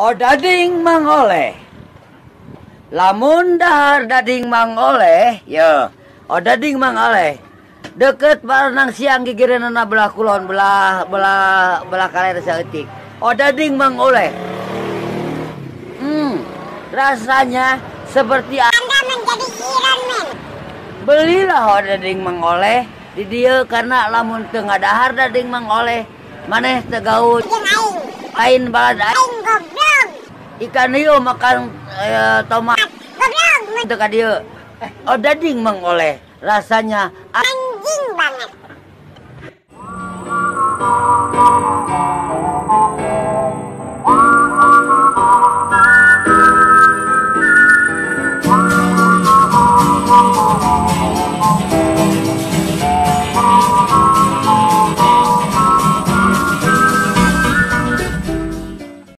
Oh dading mangoleh. Lamun dahar dading mangoleh, ya. Oh dading mangoleh. Deket barenang siang gigireun belah kulon belah belah belah kaler saeutik. Oh dading mangoleh. Hmm, rasanya seperti Anda menjadi Iron Man. belilah oh dading mangoleh di dia karena lamun tengah dahar dading mangoleh maneh tegaut aing. lain balad. Aing goblok. Ikan hiu makan eh, tomat. Itu ka dieu. Oh dading mangoleh rasanya